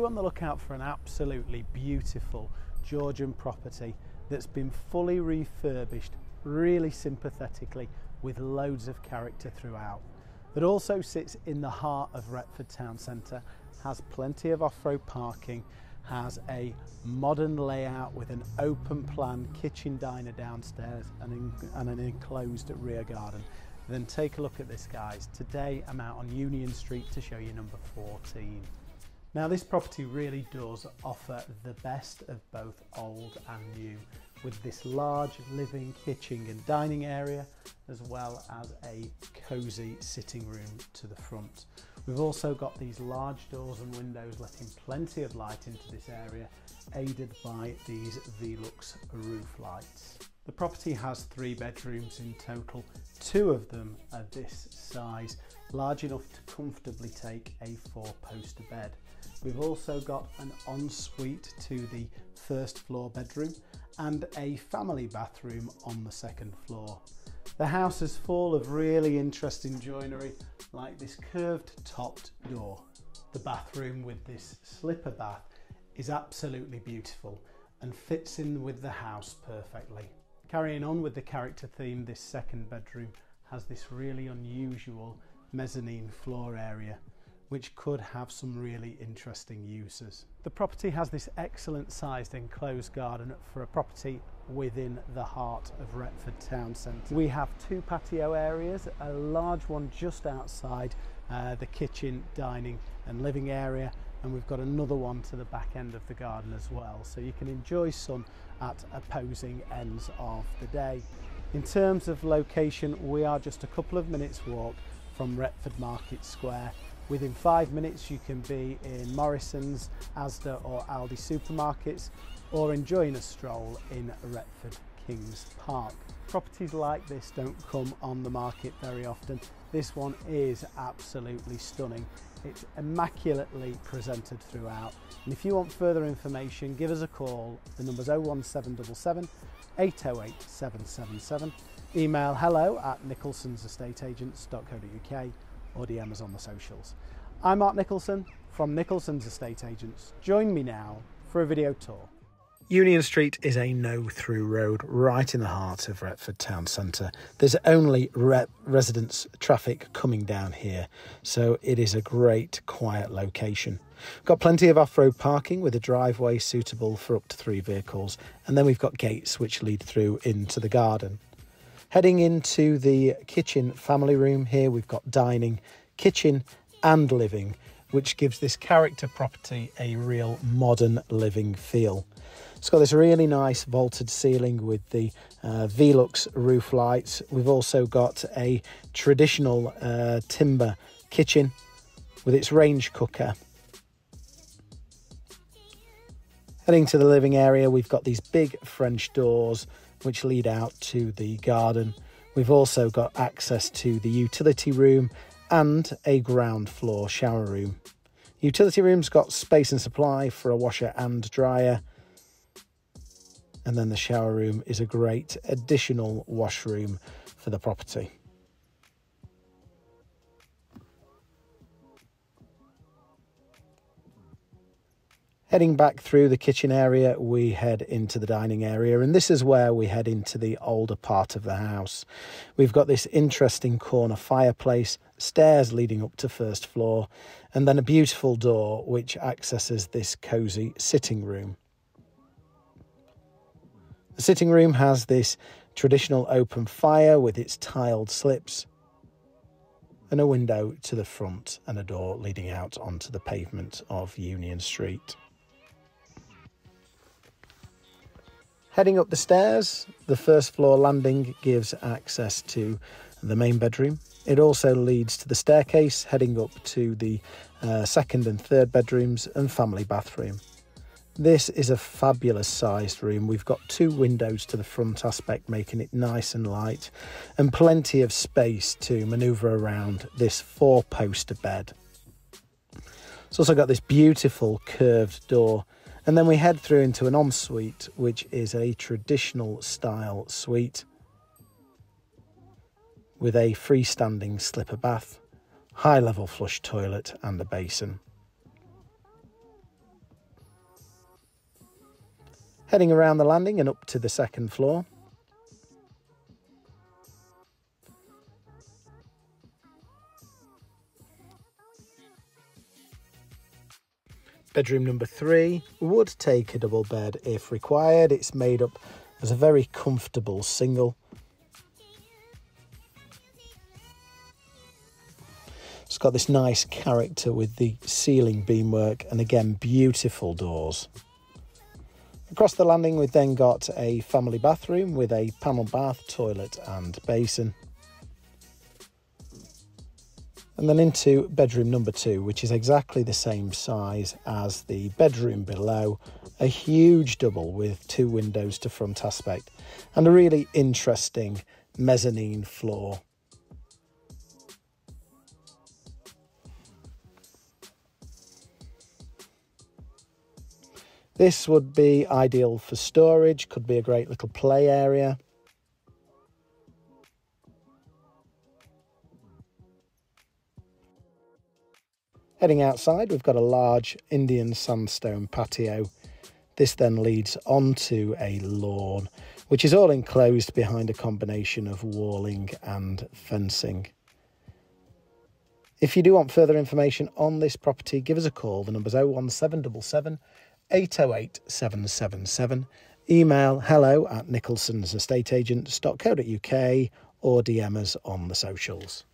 you on the lookout for an absolutely beautiful Georgian property that's been fully refurbished really sympathetically with loads of character throughout that also sits in the heart of Retford town centre has plenty of off-road parking has a modern layout with an open plan kitchen diner downstairs and, in, and an enclosed rear garden. Then take a look at this guys. Today I'm out on Union Street to show you number 14 now this property really does offer the best of both old and new with this large living, kitchen and dining area as well as a cosy sitting room to the front. We've also got these large doors and windows letting plenty of light into this area aided by these Velux roof lights. The property has three bedrooms in total, two of them are this size, large enough to comfortably take a four poster bed. We've also got an ensuite to the first floor bedroom and a family bathroom on the second floor. The house is full of really interesting joinery like this curved topped door. The bathroom with this slipper bath is absolutely beautiful and fits in with the house perfectly. Carrying on with the character theme, this second bedroom has this really unusual mezzanine floor area which could have some really interesting uses. The property has this excellent sized enclosed garden for a property within the heart of Retford town centre. We have two patio areas, a large one just outside uh, the kitchen, dining and living area and we've got another one to the back end of the garden as well so you can enjoy sun at opposing ends of the day. In terms of location we are just a couple of minutes walk from Retford Market Square Within five minutes you can be in Morrison's, Asda or Aldi supermarkets or enjoying a stroll in Retford Kings Park. Properties like this don't come on the market very often. This one is absolutely stunning. It's immaculately presented throughout. And if you want further information, give us a call. The number's 01777 808 777. Email hello at nicholsonsestateagents.co.uk or DM us on the socials. I'm Mark Nicholson from Nicholson's Estate Agents. Join me now for a video tour. Union Street is a no-through road right in the heart of Retford town centre. There's only re residents traffic coming down here, so it is a great quiet location. Got plenty of off-road parking with a driveway suitable for up to three vehicles, and then we've got gates which lead through into the garden. Heading into the kitchen family room here, we've got dining, kitchen and living, which gives this character property a real modern living feel. It's got this really nice vaulted ceiling with the uh, Velux roof lights. We've also got a traditional uh, timber kitchen with its range cooker. Heading to the living area, we've got these big French doors which lead out to the garden. We've also got access to the utility room and a ground floor shower room. Utility room's got space and supply for a washer and dryer. And then the shower room is a great additional washroom for the property. Heading back through the kitchen area, we head into the dining area, and this is where we head into the older part of the house. We've got this interesting corner fireplace, stairs leading up to first floor, and then a beautiful door which accesses this cosy sitting room. The sitting room has this traditional open fire with its tiled slips, and a window to the front and a door leading out onto the pavement of Union Street. Heading up the stairs, the first floor landing gives access to the main bedroom. It also leads to the staircase heading up to the uh, second and third bedrooms and family bathroom. This is a fabulous sized room. We've got two windows to the front aspect, making it nice and light, and plenty of space to manoeuvre around this four poster bed. It's also got this beautiful curved door and then we head through into an ensuite, which is a traditional style suite with a freestanding slipper bath, high level flush toilet, and a basin. Heading around the landing and up to the second floor, Bedroom number three would take a double bed if required. It's made up as a very comfortable single. It's got this nice character with the ceiling beamwork and again beautiful doors. Across the landing we've then got a family bathroom with a panel bath, toilet and basin and then into bedroom number two, which is exactly the same size as the bedroom below. A huge double with two windows to front aspect and a really interesting mezzanine floor. This would be ideal for storage, could be a great little play area. Heading outside, we've got a large Indian sandstone patio. This then leads onto a lawn, which is all enclosed behind a combination of walling and fencing. If you do want further information on this property, give us a call. The number's 01777 808 777. Email hello at nicholsonsestateagents.co.uk or DM us on the socials.